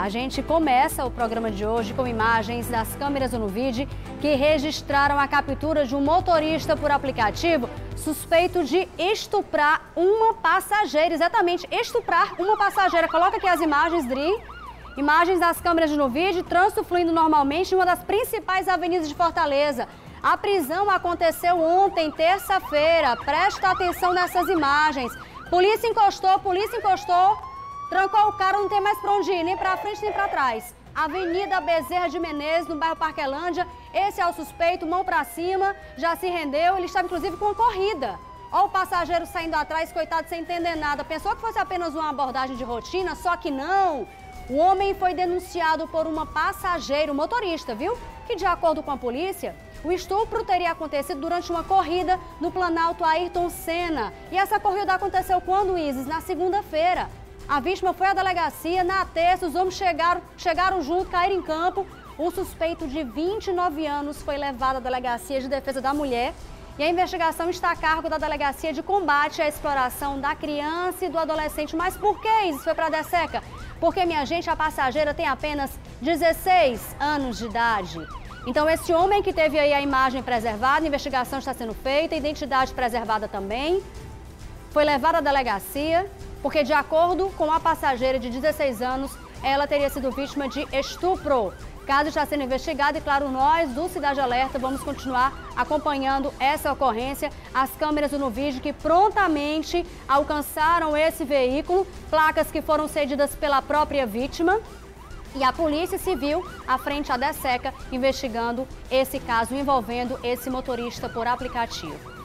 A gente começa o programa de hoje com imagens das câmeras do Nuvide que registraram a captura de um motorista por aplicativo suspeito de estuprar uma passageira. Exatamente, estuprar uma passageira. Coloca aqui as imagens, Dri. Imagens das câmeras de Nuvide, trânsito fluindo normalmente em uma das principais avenidas de Fortaleza. A prisão aconteceu ontem, terça-feira. Presta atenção nessas imagens. Polícia encostou, polícia encostou, trancou o cara, não tem mais pra onde ir, nem pra frente nem pra trás. Avenida Bezerra de Menezes, no bairro Parquelândia. Esse é o suspeito, mão pra cima, já se rendeu. Ele estava inclusive com corrida. Olha o passageiro saindo atrás, coitado, sem entender nada. Pensou que fosse apenas uma abordagem de rotina, só que não. O homem foi denunciado por uma passageira, motorista, viu? Que de acordo com a polícia, o estupro teria acontecido durante uma corrida no Planalto Ayrton Senna. E essa corrida aconteceu quando, Isis? Na segunda-feira. A vítima foi à delegacia, na terça os homens chegaram, chegaram junto, caíram em campo. O suspeito de 29 anos foi levado à delegacia de defesa da mulher e a investigação está a cargo da Delegacia de Combate à Exploração da Criança e do Adolescente. Mas por que isso foi para a Deseca? Porque, minha gente, a passageira tem apenas 16 anos de idade. Então, esse homem que teve aí a imagem preservada, a investigação está sendo feita, a identidade preservada também, foi levado à delegacia, porque, de acordo com a passageira de 16 anos, ela teria sido vítima de estupro. O caso está sendo investigado e, claro, nós do Cidade Alerta vamos continuar acompanhando essa ocorrência. As câmeras do vídeo que prontamente alcançaram esse veículo, placas que foram cedidas pela própria vítima. E a Polícia Civil, à frente à DESECA, investigando esse caso envolvendo esse motorista por aplicativo.